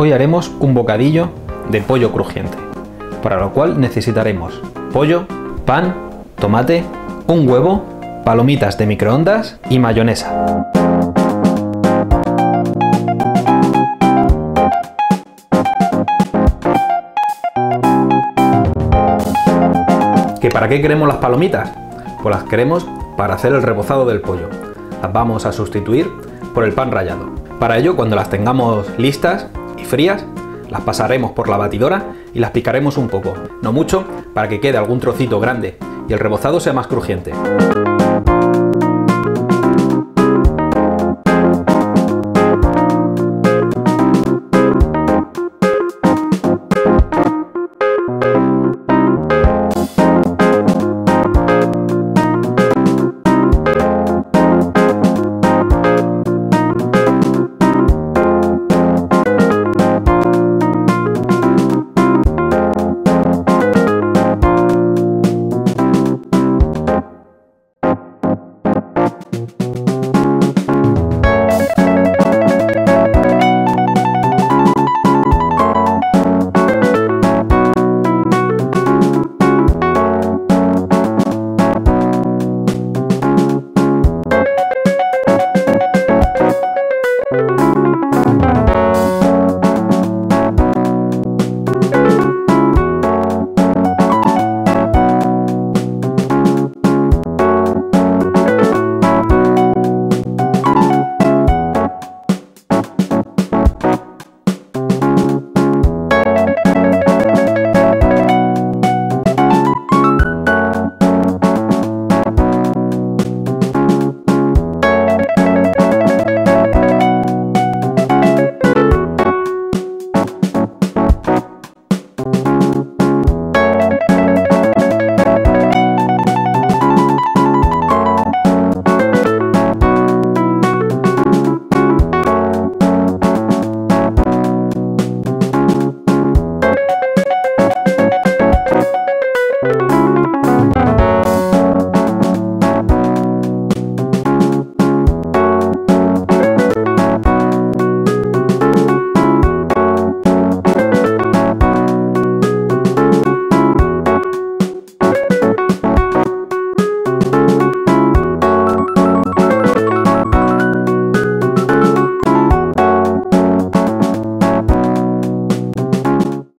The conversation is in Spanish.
Hoy haremos un bocadillo de pollo crujiente, para lo cual necesitaremos pollo, pan, tomate, un huevo, palomitas de microondas y mayonesa. ¿Que para qué queremos las palomitas? Pues las queremos para hacer el rebozado del pollo. Las vamos a sustituir por el pan rallado. Para ello, cuando las tengamos listas, frías, las pasaremos por la batidora y las picaremos un poco, no mucho, para que quede algún trocito grande y el rebozado sea más crujiente.